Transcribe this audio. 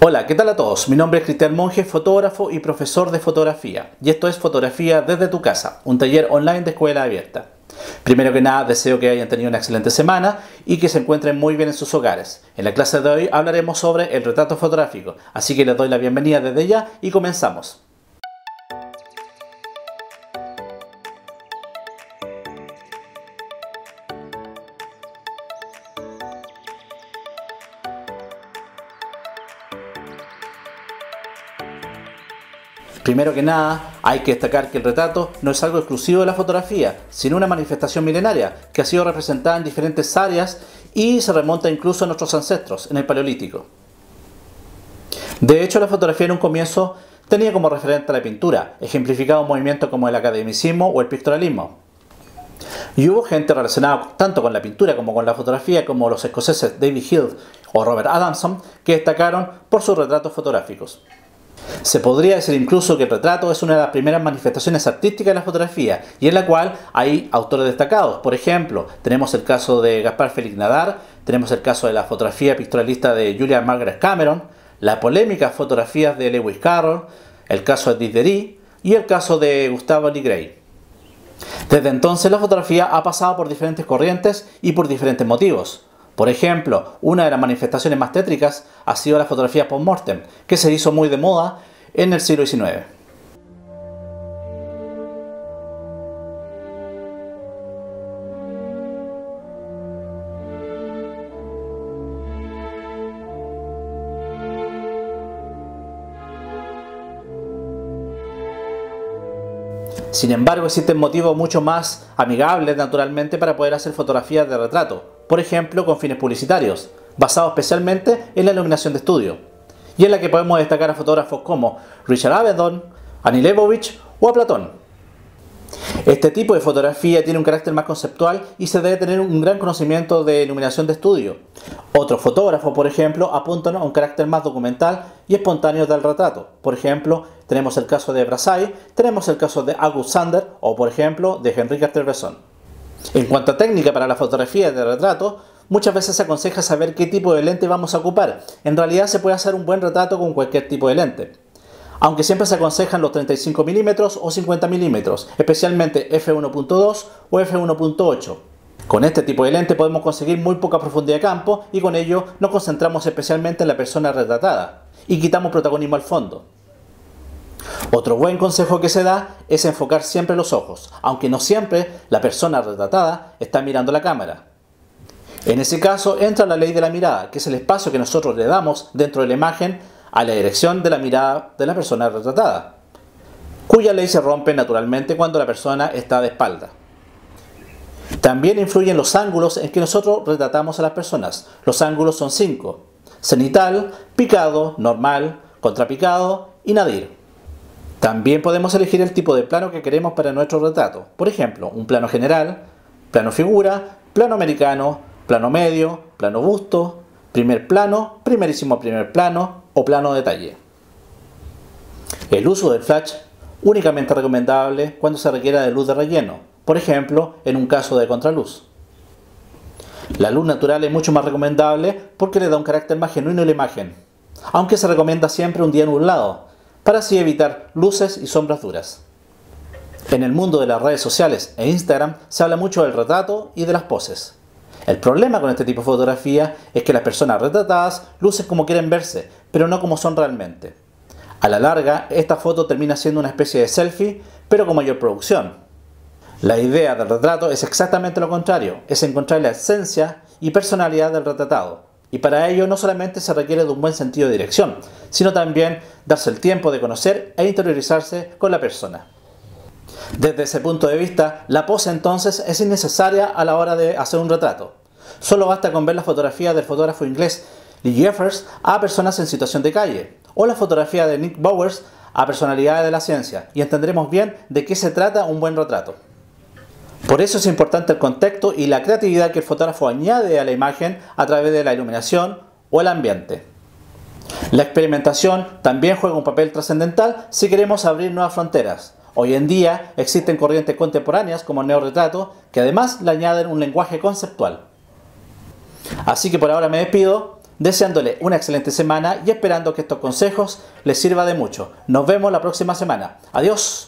Hola, ¿qué tal a todos? Mi nombre es Cristian Monge, fotógrafo y profesor de fotografía. Y esto es Fotografía desde tu casa, un taller online de escuela abierta. Primero que nada, deseo que hayan tenido una excelente semana y que se encuentren muy bien en sus hogares. En la clase de hoy hablaremos sobre el retrato fotográfico, así que les doy la bienvenida desde ya y comenzamos. Primero que nada, hay que destacar que el retrato no es algo exclusivo de la fotografía, sino una manifestación milenaria que ha sido representada en diferentes áreas y se remonta incluso a nuestros ancestros en el Paleolítico. De hecho, la fotografía en un comienzo tenía como referente a la pintura, ejemplificado un movimiento como el academicismo o el pictorialismo. Y hubo gente relacionada tanto con la pintura como con la fotografía, como los escoceses David Hill o Robert Adamson, que destacaron por sus retratos fotográficos. Se podría decir incluso que el retrato es una de las primeras manifestaciones artísticas de la fotografía y en la cual hay autores destacados. Por ejemplo, tenemos el caso de Gaspar Félix Nadar, tenemos el caso de la fotografía pictorialista de Julia Margaret Cameron, la polémica fotografías de Lewis Carroll, el caso de Diderot y el caso de Gustavo Lee Gray. Desde entonces la fotografía ha pasado por diferentes corrientes y por diferentes motivos. Por ejemplo, una de las manifestaciones más tétricas ha sido la fotografía post-mortem, que se hizo muy de moda en el siglo XIX. Sin embargo, existen motivos mucho más amigables naturalmente para poder hacer fotografías de retrato, por ejemplo con fines publicitarios, basados especialmente en la iluminación de estudio, y en la que podemos destacar a fotógrafos como Richard Avedon, Annie Leibovich o a Platón. Este tipo de fotografía tiene un carácter más conceptual y se debe tener un gran conocimiento de iluminación de estudio. Otros fotógrafos, por ejemplo, apuntan a un carácter más documental y espontáneo del retrato. Por ejemplo, tenemos el caso de Brassai, tenemos el caso de August Sander o, por ejemplo, de Henri Cartier-Bresson. En cuanto a técnica para la fotografía de retrato, muchas veces se aconseja saber qué tipo de lente vamos a ocupar. En realidad se puede hacer un buen retrato con cualquier tipo de lente. Aunque siempre se aconsejan los 35 mm o 50 mm, especialmente f1.2 o f1.8. Con este tipo de lente podemos conseguir muy poca profundidad de campo y con ello nos concentramos especialmente en la persona retratada y quitamos protagonismo al fondo. Otro buen consejo que se da es enfocar siempre los ojos, aunque no siempre la persona retratada está mirando la cámara. En ese caso entra la ley de la mirada, que es el espacio que nosotros le damos dentro de la imagen a la dirección de la mirada de la persona retratada, cuya ley se rompe naturalmente cuando la persona está de espalda. También influyen los ángulos en que nosotros retratamos a las personas. Los ángulos son cinco. Cenital, picado, normal, contrapicado y nadir. También podemos elegir el tipo de plano que queremos para nuestro retrato. Por ejemplo, un plano general, plano figura, plano americano, plano medio, plano busto, primer plano, primerísimo primer plano o plano detalle. El uso del flash únicamente recomendable cuando se requiera de luz de relleno, por ejemplo, en un caso de contraluz. La luz natural es mucho más recomendable porque le da un carácter más genuino a la imagen, aunque se recomienda siempre un día nublado, para así evitar luces y sombras duras. En el mundo de las redes sociales e Instagram se habla mucho del retrato y de las poses. El problema con este tipo de fotografía es que las personas retratadas lucen como quieren verse, pero no como son realmente. A la larga, esta foto termina siendo una especie de selfie, pero con mayor producción. La idea del retrato es exactamente lo contrario, es encontrar la esencia y personalidad del retratado, y para ello no solamente se requiere de un buen sentido de dirección, sino también darse el tiempo de conocer e interiorizarse con la persona. Desde ese punto de vista, la pose entonces es innecesaria a la hora de hacer un retrato. Solo basta con ver la fotografía del fotógrafo inglés Lee Jeffers a personas en situación de calle, o la fotografía de Nick Bowers a personalidades de la ciencia, y entenderemos bien de qué se trata un buen retrato. Por eso es importante el contexto y la creatividad que el fotógrafo añade a la imagen a través de la iluminación o el ambiente. La experimentación también juega un papel trascendental si queremos abrir nuevas fronteras. Hoy en día existen corrientes contemporáneas como el neorretrato que además le añaden un lenguaje conceptual. Así que por ahora me despido. deseándole una excelente semana y esperando que estos consejos les sirva de mucho. Nos vemos la próxima semana. Adiós.